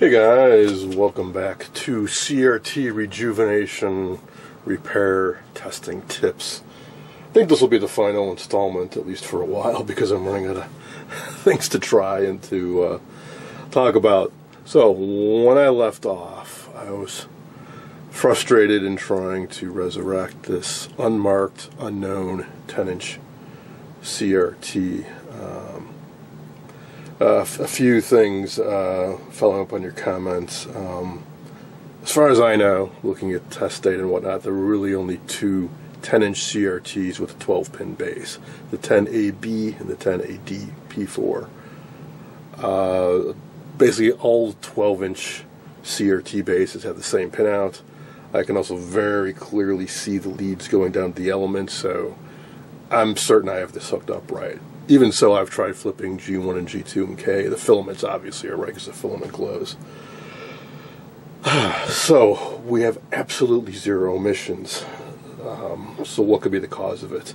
Hey guys, welcome back to CRT Rejuvenation Repair Testing Tips. I think this will be the final installment, at least for a while, because I'm running out of things to try and to uh, talk about. So, when I left off, I was frustrated in trying to resurrect this unmarked, unknown 10 inch CRT. Uh, a few things uh, following up on your comments. Um, as far as I know, looking at test data and whatnot, there were really only two 10 inch CRTs with a 12 pin base the 10AB and the 10AD P4. Uh, basically, all 12 inch CRT bases have the same pinout. I can also very clearly see the leads going down the elements, so I'm certain I have this hooked up right even so, I've tried flipping G1 and G2 and K. The filaments obviously are right because the filament glows. so we have absolutely zero emissions. Um, so what could be the cause of it?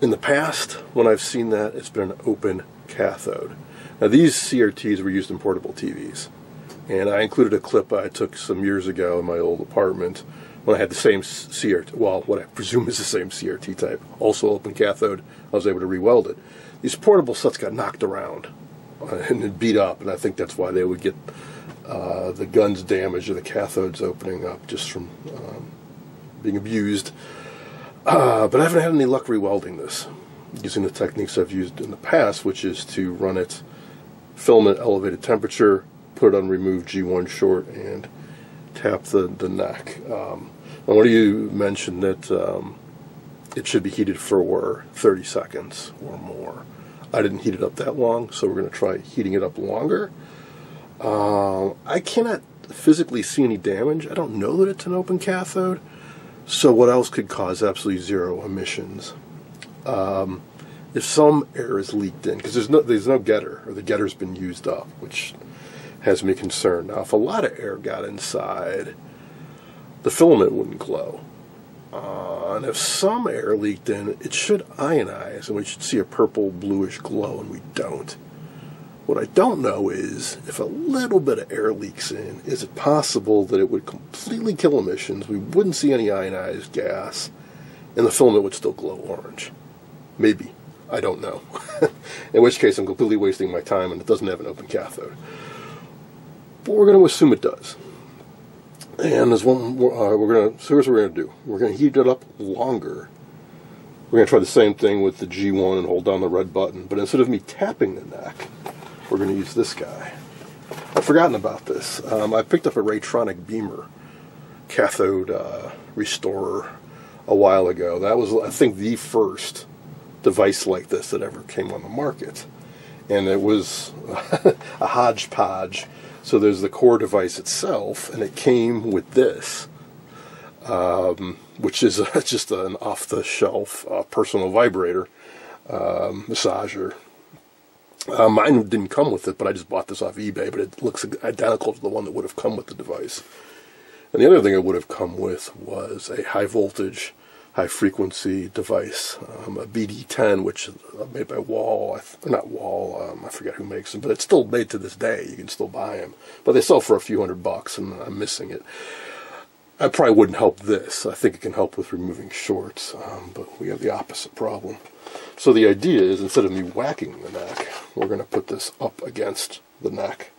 In the past, when I've seen that, it's been an open cathode. Now these CRTs were used in portable TVs. And I included a clip I took some years ago in my old apartment when I had the same CRT, well, what I presume is the same CRT type, also open cathode, I was able to re-weld it. These portable sets got knocked around uh, and beat up, and I think that's why they would get uh, the guns damaged or the cathodes opening up just from um, being abused. Uh, but I haven't had any luck re-welding this using the techniques I've used in the past, which is to run it film at elevated temperature, put it on remove G1 short, and tap the, the neck. Um, and what do you mention that um, it should be heated for 30 seconds or more? I didn't heat it up that long, so we're going to try heating it up longer. Uh, I cannot physically see any damage. I don't know that it's an open cathode. So what else could cause absolutely zero emissions? Um, if some air is leaked in, because there's no there's no getter or the getter's been used up, which has me concerned. Now, if a lot of air got inside, the filament wouldn't glow. Uh, and if some air leaked in, it should ionize, and we should see a purple bluish glow, and we don't. What I don't know is if a little bit of air leaks in, is it possible that it would completely kill emissions? We wouldn't see any ionized gas, and the filament would still glow orange. Maybe. I don't know. in which case, I'm completely wasting my time, and it doesn't have an open cathode. But we're going to assume it does. And there's one, uh, we're going to, so here's what we're going to do. We're going to heat it up longer. We're going to try the same thing with the G1 and hold down the red button. But instead of me tapping the neck, we're going to use this guy. I've forgotten about this. Um, I picked up a Raytronic Beamer cathode uh, restorer a while ago. That was, I think, the first device like this that ever came on the market. And it was a hodgepodge so there's the core device itself, and it came with this, um, which is a, just an off-the-shelf uh, personal vibrator um, massager. Uh, mine didn't come with it, but I just bought this off eBay. But it looks identical to the one that would have come with the device. And the other thing it would have come with was a high voltage high frequency device, um, a BD10, which is made by Wall, not Wall, um, I forget who makes them, but it's still made to this day. You can still buy them, but they sell for a few hundred bucks, and I'm missing it. I probably wouldn't help this. I think it can help with removing shorts, um, but we have the opposite problem. So the idea is instead of me whacking the neck, we're going to put this up against the neck.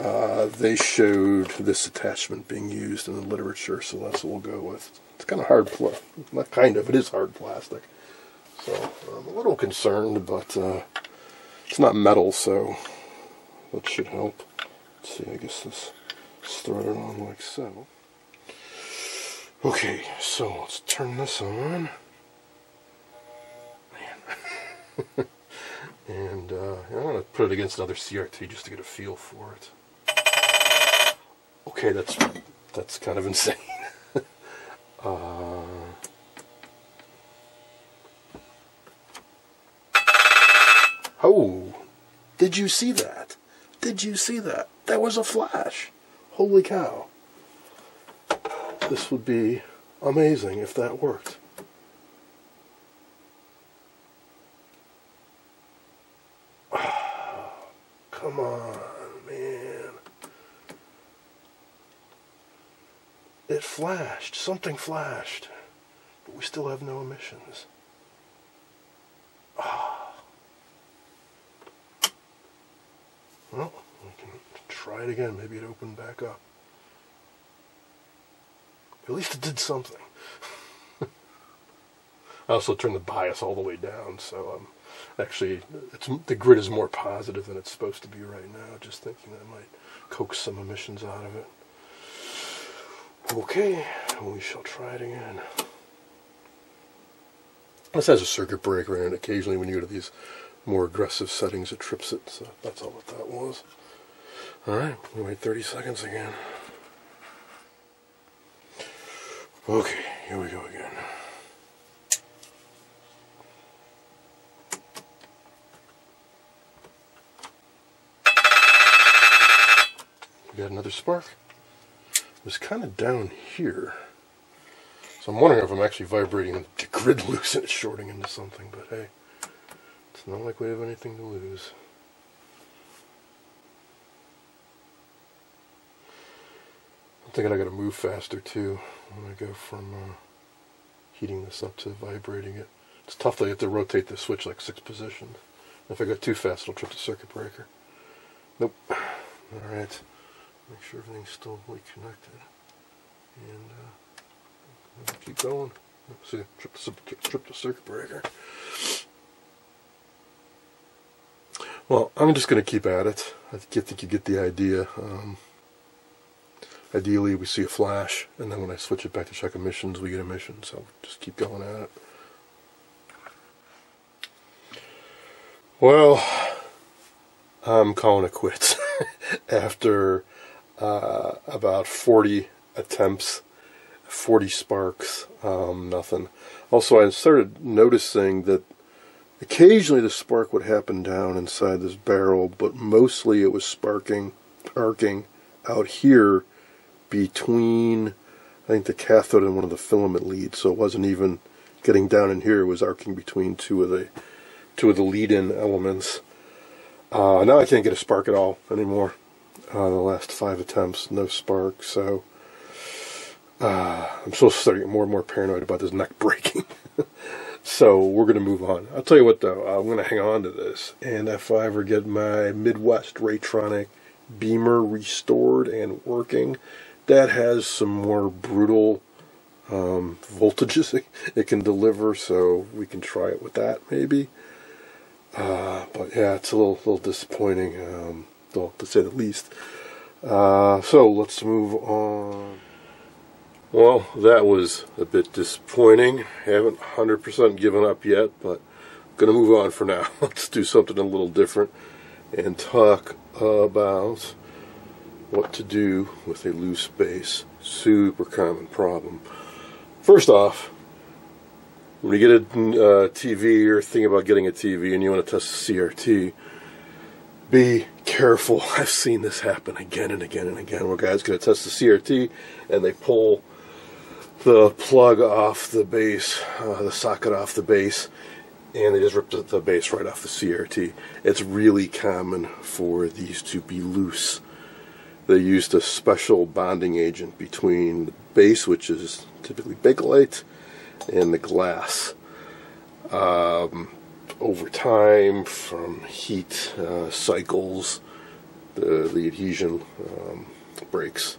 Uh, they showed this attachment being used in the literature, so that's what we'll go with. It's kind of hard, not kind of, it is hard plastic. So I'm a little concerned, but uh, it's not metal, so that should help. Let's see, I guess this throw it on like so. Okay, so let's turn this on. And uh, I'm going to put it against another CRT just to get a feel for it. Okay, that's that's kind of insane. Uh, oh, did you see that? Did you see that? That was a flash. Holy cow. This would be amazing if that worked. come on, It flashed. Something flashed. But we still have no emissions. Ah. Well, we can try it again. Maybe it opened back up. At least it did something. I also turned the bias all the way down, so um, actually the grid is more positive than it's supposed to be right now. Just thinking that might coax some emissions out of it. Okay, we shall try it again. This has a circuit breaker in it. Occasionally when you go to these more aggressive settings, it trips it. So that's all that that was. Alright, we wait 30 seconds again. Okay, here we go again. We got another spark. Was kind of down here. So I'm wondering if I'm actually vibrating the grid loose and it's shorting into something, but hey, it's not like we have anything to lose. I'm thinking I gotta move faster too when I go from uh, heating this up to vibrating it. It's tough though, you have to rotate the switch like six positions. If I go too fast, it'll trip the circuit breaker. Nope. Alright. Make sure everything's still connected. And uh, keep going. See, trip the, trip the circuit breaker. Well, I'm just going to keep at it. I think you get the idea. Um, ideally, we see a flash, and then when I switch it back to check emissions, we get emissions. So just keep going at it. Well, I'm calling it quits after uh, about 40 attempts, 40 sparks, um, nothing. Also, I started noticing that Occasionally the spark would happen down inside this barrel, but mostly it was sparking, arcing out here between, I think, the cathode and one of the filament leads. So it wasn't even getting down in here; it was arcing between two of the two of the lead-in elements. Uh, now I can't get a spark at all anymore. Uh, the last five attempts, no spark. So uh, I'm still starting to get more and more paranoid about this neck breaking. So we're going to move on. I'll tell you what though, I'm going to hang on to this. And if I ever get my Midwest Raytronic Beamer restored and working, that has some more brutal um, voltages it can deliver, so we can try it with that maybe. Uh, but yeah, it's a little, little disappointing, um, to say the least. Uh, so let's move on. Well, that was a bit disappointing. I Haven't 100% given up yet, but I'm going to move on for now. Let's do something a little different and talk about what to do with a loose base. Super common problem. First off, when you get a uh, TV or think about getting a TV and you want to test the CRT, be careful. I've seen this happen again and again and again where guys going to test the CRT and they pull the plug off the base, uh, the socket off the base, and they just ripped the, the base right off the CRT. It's really common for these to be loose. They used a special bonding agent between the base, which is typically Bakelite, and the glass. Um, over time, from heat uh, cycles, the, the adhesion um, breaks.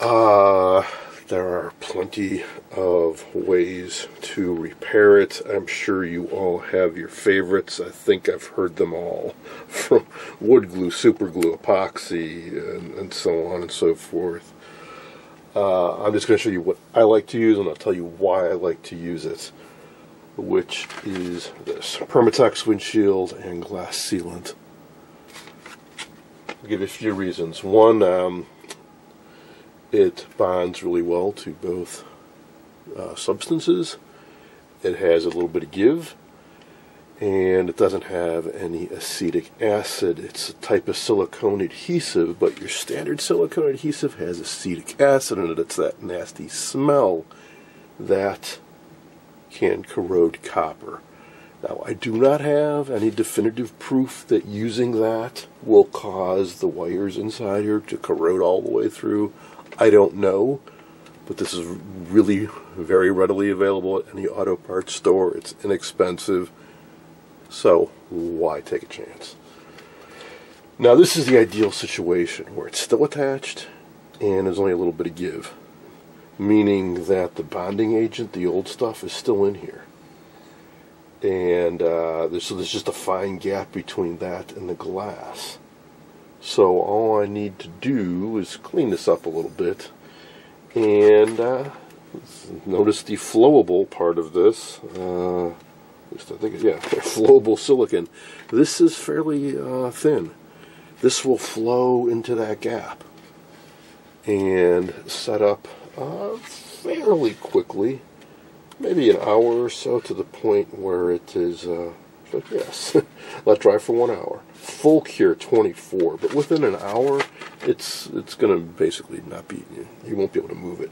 Uh, there are plenty of ways to repair it. I'm sure you all have your favorites. I think I've heard them all from wood glue, super glue, epoxy, and, and so on and so forth. Uh, I'm just going to show you what I like to use and I'll tell you why I like to use it, which is this Permatex windshield and glass sealant. I'll give you a few reasons. One, um, it bonds really well to both uh, substances. It has a little bit of give, and it doesn't have any acetic acid. It's a type of silicone adhesive, but your standard silicone adhesive has acetic acid in it. It's that nasty smell that can corrode copper. Now, I do not have any definitive proof that using that will cause the wires inside here to corrode all the way through. I don't know, but this is really very readily available at any auto parts store. It's inexpensive, so why take a chance? Now, this is the ideal situation where it's still attached and there's only a little bit of give, meaning that the bonding agent, the old stuff, is still in here. And uh, there's, so there's just a fine gap between that and the glass. So all I need to do is clean this up a little bit. And uh, notice the flowable part of this. Uh, at least I think, yeah, flowable silicon. This is fairly uh, thin. This will flow into that gap and set up uh, fairly quickly, maybe an hour or so to the point where it is, uh, like, yes, let dry for one hour full cure 24, but within an hour, it's it's going to basically not be, you won't be able to move it.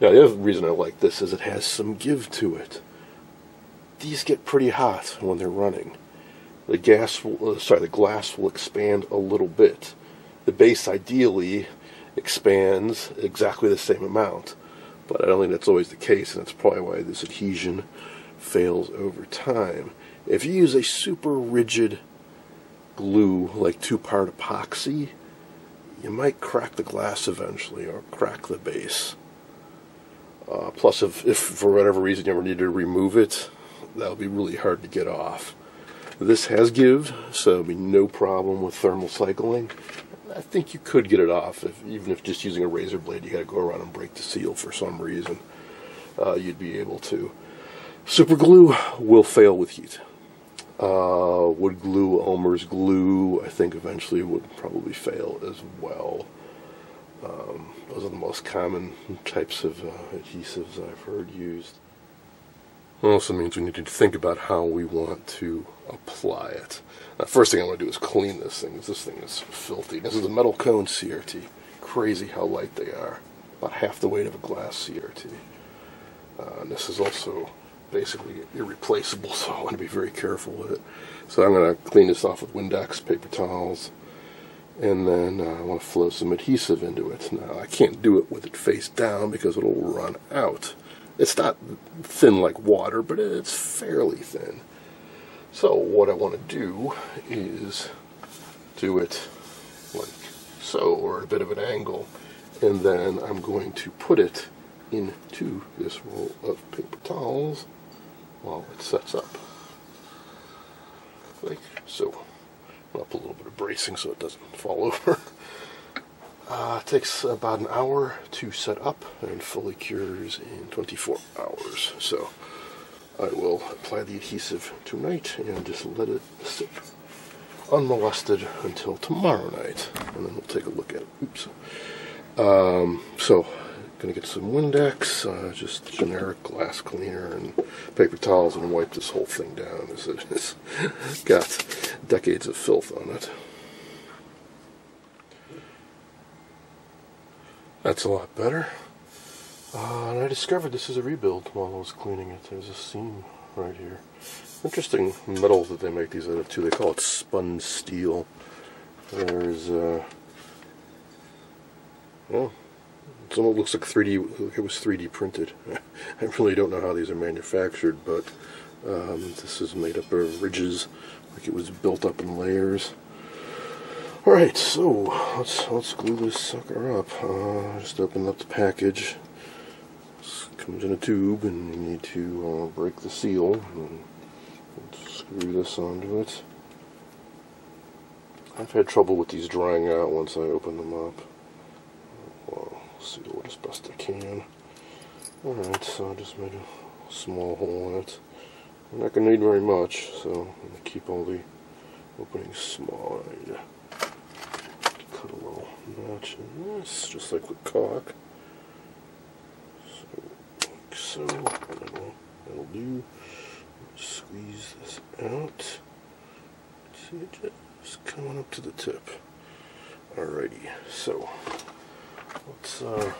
Now, the other reason I like this is it has some give to it. These get pretty hot when they're running. The gas, will, uh, sorry, the glass will expand a little bit. The base ideally expands exactly the same amount, but I don't think that's always the case, and that's probably why this adhesion fails over time. If you use a super rigid glue, like two-part epoxy, you might crack the glass eventually or crack the base. Uh, plus, if, if for whatever reason you ever need to remove it, that'll be really hard to get off. This has give, so there'll be no problem with thermal cycling. I think you could get it off, if, even if just using a razor blade, you got to go around and break the seal for some reason. Uh, you'd be able to. Super glue will fail with heat. Uh, wood glue, Elmer's glue, I think eventually would probably fail as well. Um, those are the most common types of uh, adhesives I've heard used. Also means we need to think about how we want to apply it. The first thing I want to do is clean this thing. This thing is filthy. This is a metal cone CRT. Crazy how light they are. About half the weight of a glass CRT. Uh, this is also basically irreplaceable, so I want to be very careful with it. So I'm going to clean this off with Windex, paper towels, and then uh, I want to flow some adhesive into it. Now, I can't do it with it face down because it'll run out. It's not thin like water, but it's fairly thin. So what I want to do is do it like so, or a bit of an angle, and then I'm going to put it into this roll of paper towels while it sets up. Like so. I'll put a little bit of bracing so it doesn't fall over. Uh, it takes about an hour to set up and fully cures in 24 hours. So I will apply the adhesive tonight and just let it sit unmolested until tomorrow night. And then we'll take a look at it. Oops. Um, so Gonna get some Windex, uh, just generic glass cleaner and paper towels and wipe this whole thing down as it has got decades of filth on it. That's a lot better. Uh, and I discovered this is a rebuild while I was cleaning it. There's a seam right here. Interesting metal that they make these out of too. They call it spun steel. There's, uh, well, it almost looks like 3D. It was 3D printed. I really don't know how these are manufactured, but um, this is made up of ridges, like it was built up in layers. All right, so let's let's glue this sucker up. Uh, just open up the package. This comes in a tube, and you need to uh, break the seal and screw this onto it. I've had trouble with these drying out once I open them up seal it as best I can. Alright, so I just made a small hole in it. I'm not going to need very much, so I'm going to keep all the openings small. Cut a little notch in this, just like with caulk. So, like so, that'll, that'll do. Squeeze this out. See it just coming up to the tip. Alrighty, so Let's, uh,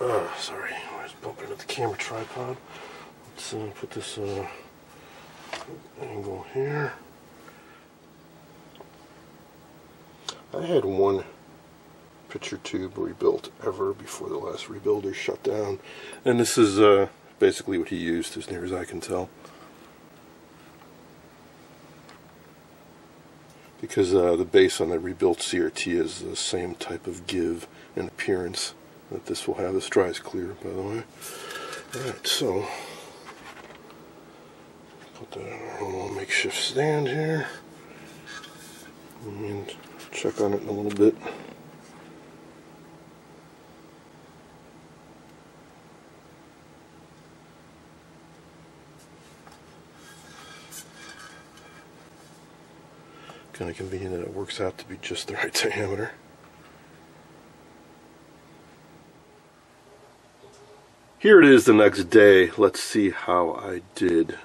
uh sorry, I was bumping into the camera tripod. Let's uh, put this uh, angle here. I had one picture tube rebuilt ever before the last rebuilder shut down. And this is uh, basically what he used as near as I can tell. Because uh, the base on the rebuilt CRT is the same type of give and appearance that this will have. This dries clear, by the way. Alright, so put that our little makeshift stand here. And check on it in a little bit. Kind of convenient that it works out to be just the right diameter. Here it is the next day. Let's see how I did.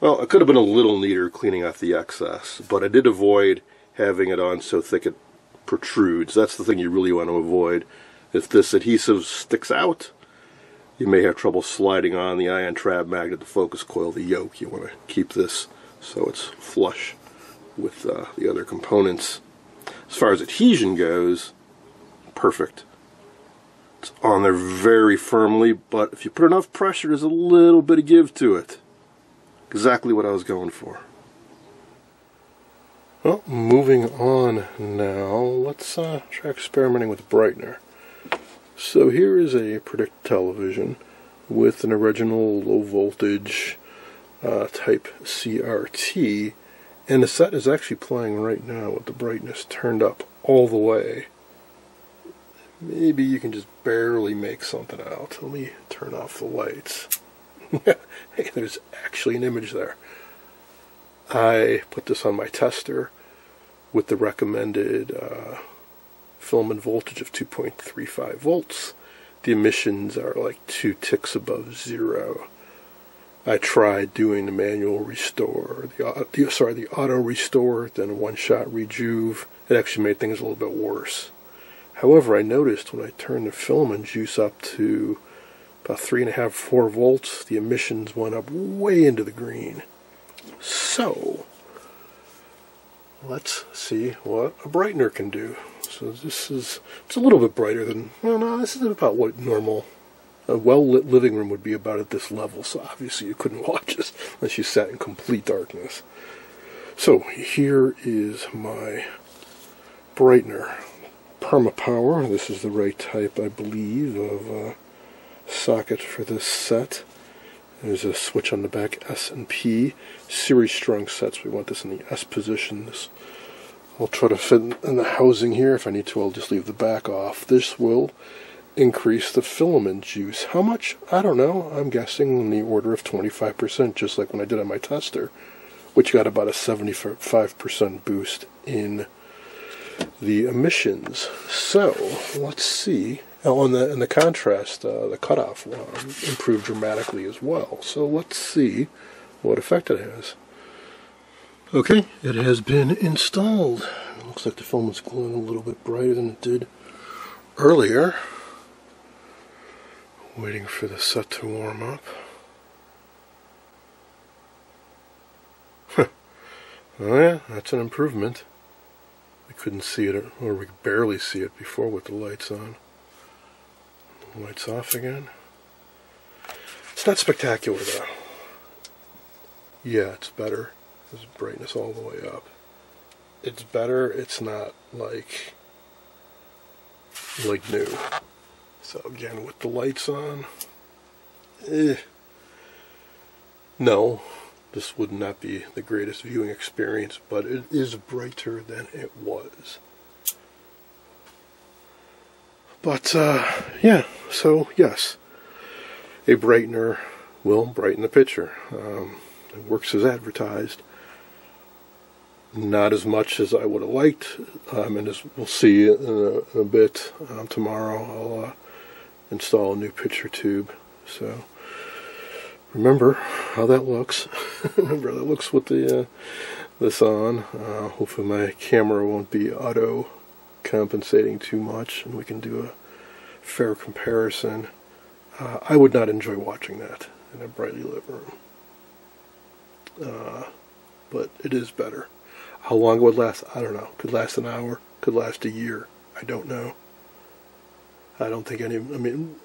Well, it could have been a little neater cleaning off the excess, but I did avoid having it on so thick it protrudes. That's the thing you really want to avoid. If this adhesive sticks out, you may have trouble sliding on the ion trap magnet, the focus coil, the yoke. You want to keep this so it's flush with uh, the other components. As far as adhesion goes, perfect. It's on there very firmly, but if you put enough pressure, there's a little bit of give to it. Exactly what I was going for. Well, moving on now, let's uh, try experimenting with brightener. So here is a Predicta television with an original low voltage uh, type CRT and the set is actually playing right now with the brightness turned up all the way. Maybe you can just barely make something out. Let me turn off the lights. hey, there's actually an image there. I put this on my tester with the recommended uh, filament voltage of 2.35 volts. The emissions are like two ticks above zero. I tried doing the manual restore, the, the sorry, the auto restore, then a one-shot rejuve. It actually made things a little bit worse. However, I noticed when I turned the filament juice up to about three and a half, four volts, the emissions went up way into the green. So, let's see what a brightener can do. So this is, it's a little bit brighter than, well, no, this is about what normal a well-lit living room would be about at this level, so obviously you couldn't watch this unless you sat in complete darkness. So here is my brightener. Permapower, this is the right type, I believe, of uh, socket for this set. There's a switch on the back, S and P. Series strung sets, we want this in the S position. This I'll try to fit in the housing here. If I need to, I'll just leave the back off. This will increase the filament juice. How much? I don't know. I'm guessing in the order of 25%, just like when I did on my tester, which got about a 75% boost in the emissions. So, let's see. Oh, and the, and the contrast, uh, the cutoff improved dramatically as well. So let's see what effect it has. Okay, it has been installed. It looks like the film is glowing a little bit brighter than it did earlier. Waiting for the set to warm up. oh yeah, that's an improvement. We couldn't see it, or we could barely see it before with the lights on. Lights off again. It's not spectacular though. Yeah, it's better. There's brightness all the way up. It's better, it's not like like new. So again, with the lights on, eh, no, this would not be the greatest viewing experience, but it is brighter than it was. But, uh, yeah, so yes, a brightener will brighten the picture. Um, it works as advertised. Not as much as I would have liked, um, and as we'll see in a, in a bit um, tomorrow, I'll uh, install a new picture tube. So remember how that looks. remember how that looks with the uh, this on. Uh, hopefully my camera won't be auto compensating too much and we can do a fair comparison. Uh, I would not enjoy watching that in a brightly lit room. Uh, but it is better. How long it would last, I don't know. Could last an hour, could last a year. I don't know. I don't think any. I mean,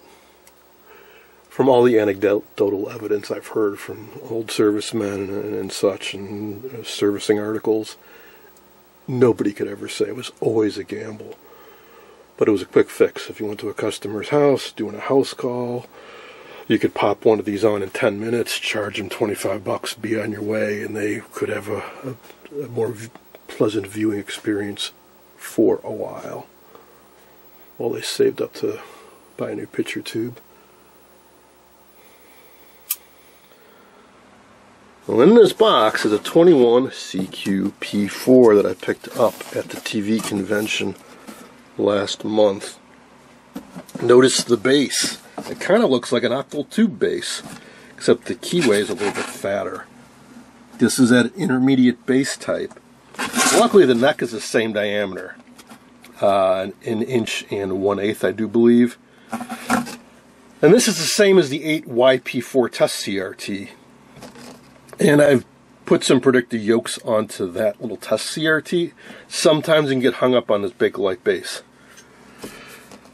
from all the anecdotal evidence I've heard from old servicemen and, and such, and uh, servicing articles, nobody could ever say it was always a gamble. But it was a quick fix. If you went to a customer's house, doing a house call, you could pop one of these on in 10 minutes, charge them 25 bucks, be on your way, and they could have a, a, a more pleasant viewing experience for a while while they saved up to buy a new picture tube. Well, in this box is a 21 CQ P4 that I picked up at the TV convention last month. Notice the base. It kind of looks like an octal tube base, except the keyway is a little bit fatter. This is that intermediate base type. Luckily, the neck is the same diameter, uh, an inch and one eighth, I do believe. And this is the same as the 8YP4 test CRT. And I've put some Predicta yokes onto that little test CRT. Sometimes you can get hung up on this Bakelite base.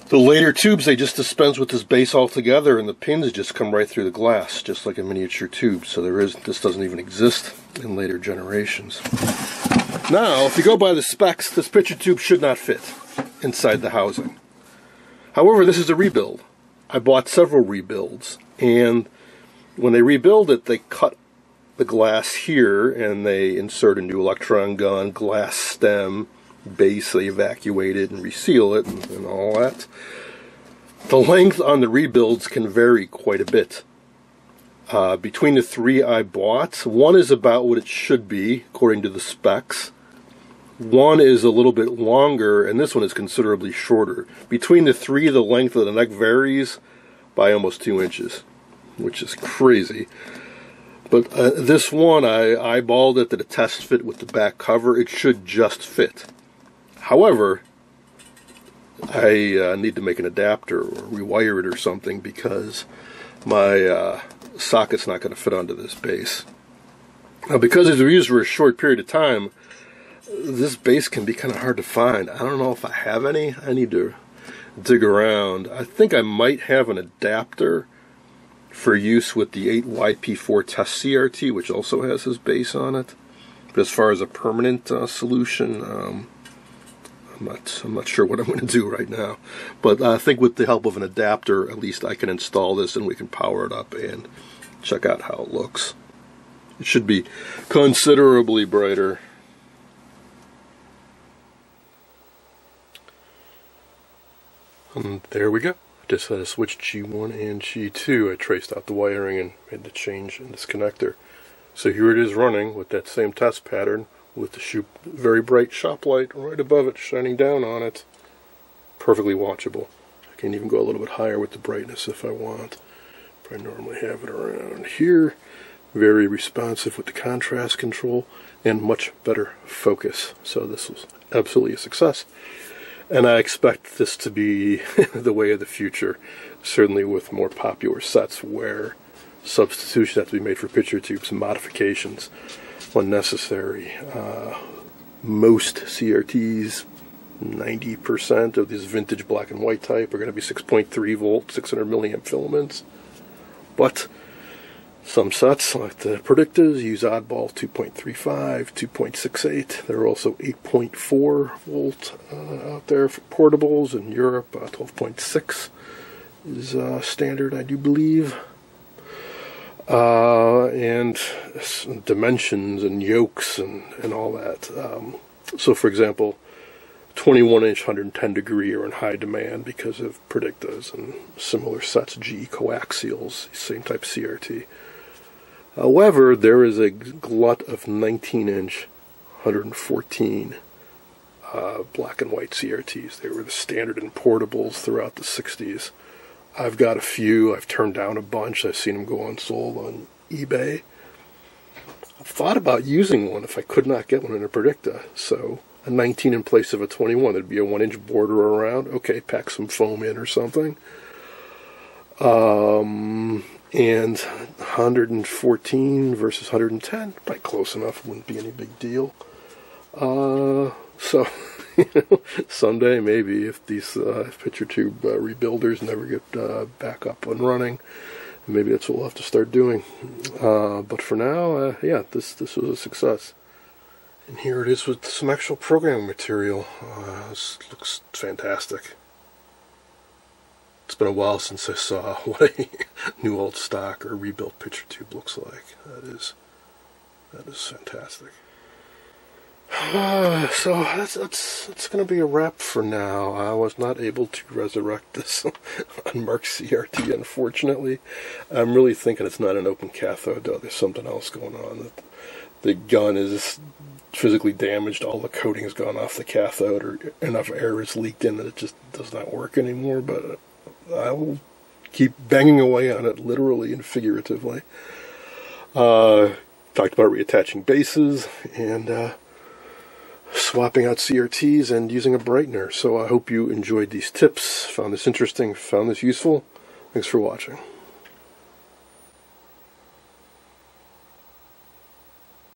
The later tubes, they just dispense with this base altogether, and the pins just come right through the glass, just like a miniature tube. So there is this doesn't even exist in later generations. Now, if you go by the specs, this picture tube should not fit inside the housing. However, this is a rebuild. I bought several rebuilds, and when they rebuild it, they cut the glass here and they insert a new electron gun, glass stem, base, they evacuate it and reseal it and, and all that. The length on the rebuilds can vary quite a bit. Uh, between the three I bought, one is about what it should be according to the specs. One is a little bit longer, and this one is considerably shorter. Between the three, the length of the neck varies by almost two inches, which is crazy. But uh, this one, I eyeballed it that a test fit with the back cover. It should just fit. However, I uh, need to make an adapter or rewire it or something because my uh, socket's not going to fit onto this base. Now, because it's used for a short period of time, this base can be kind of hard to find. I don't know if I have any. I need to dig around. I think I might have an adapter for use with the 8YP4 test CRT, which also has his base on it. But as far as a permanent uh, solution, um, I'm not, I'm not sure what I'm going to do right now. But I think with the help of an adapter, at least I can install this and we can power it up and check out how it looks. It should be considerably brighter. And there we go. Just had to switch G1 and G2. I traced out the wiring and made the change in this connector. So here it is running with that same test pattern with the very bright shop light right above it shining down on it. Perfectly watchable. I can even go a little bit higher with the brightness if I want. I normally have it around here. Very responsive with the contrast control and much better focus. So this was absolutely a success. And I expect this to be the way of the future, certainly with more popular sets where substitutions have to be made for picture tubes and modifications when necessary. Uh, most CRTs, 90% of these vintage black and white type are going to be 6.3 volt, 600 milliamp filaments. But some sets, like the Predictas, use oddball 2.35, 2.68. There are also 8.4 volt uh, out there for portables. In Europe, uh, 12.6 is uh, standard, I do believe uh, and dimensions and yokes and, and all that. Um, so, for example, 21 inch 110 degree are in high demand because of Predictas and similar sets, GE coaxials, same type CRT. However, there is a glut of 19 inch 114 uh, black and white CRTs. They were the standard in portables throughout the 60s. I've got a few. I've turned down a bunch. I've seen them go unsold on eBay. I've thought about using one if I could not get one in a Predicta. So a 19 in place of a 21. There'd be a one inch border around. Okay, pack some foam in or something. Um, and 114 versus 110, probably close enough. Wouldn't be any big deal. Uh, so Someday, maybe, if these uh, picture tube uh, rebuilders never get uh, back up and running, maybe that's what we'll have to start doing. Uh, but for now, uh, yeah, this this was a success. And here it is with some actual programming material. This looks fantastic. It's been a while since I saw what a new old stock or rebuilt picture tube looks like. That is that is fantastic. Uh, so that's that's that's going to be a wrap for now. I was not able to resurrect this unmarked CRT, unfortunately. I'm really thinking it's not an open cathode, though. There's something else going on. The gun is physically damaged. All the coating's gone off the cathode, or enough air is leaked in that it just does not work anymore. But I will keep banging away on it, literally and figuratively. Uh, talked about reattaching bases and. Uh, swapping out CRTs and using a brightener. So I hope you enjoyed these tips, found this interesting, found this useful. Thanks for watching.